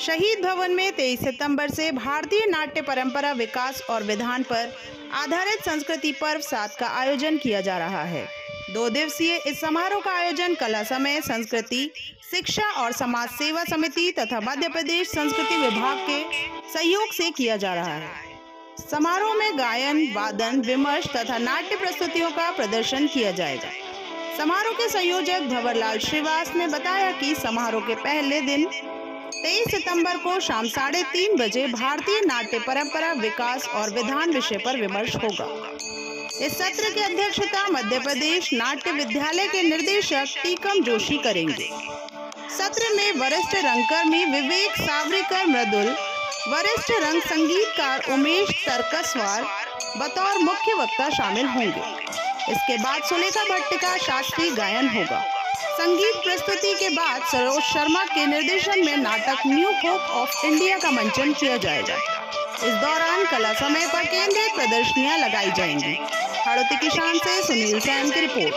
शहीद भवन में 23 सितंबर से भारतीय नाट्य परंपरा विकास और विधान पर आधारित संस्कृति पर्व सात का आयोजन किया जा रहा है। दो दिवसीय इस समारोह का आयोजन कला समय, संस्कृति, शिक्षा और समाज सेवा समिति तथा मध्य प्रदेश संस्कृति विभाग के सहयोग से किया जा रहा है। समारोह में गायन, वादन, विमर्श तथा नाट्य प्रस्तुतियों का प्रदर्शन किया जाएगा। समारोह के संयोजक भंवरलाल श्रीवास ने बताया कि समारोह के पहले दिन 23 सितंबर को शाम साढ़े तीन बजे भारतीय नाट्य परंपरा विकास और विधान विषय पर विमर्श होगा। इस सत्र की अध्यक्षता मध्य प्रदेश नाट्य विद्यालय के निर्देशक टीकम जोशी करेंगे। सत्र में वरिष्ठ रंगकर्मी विवेक सावरीकर मृदुल, वरिष्ठ रंग संगीतकार उमेश तरकसवार, बतौर मुख्य वक्ता शामिल होंगे। इसके बाद सुलेखा भट्ट का शास्त्रीय गायन होगा। संगीत प्रस्तुति के बाद सरोज शर्मा के निर्देशन में नाटक न्यू होप ऑफ़ इंडिया का मंचन किया जाएगा। इस दौरान कला समय पर केंद्रित प्रदर्शनियाँ लगाई जाएँगी। हड़ोती किसान से सुनील सैन की रिपोर्ट।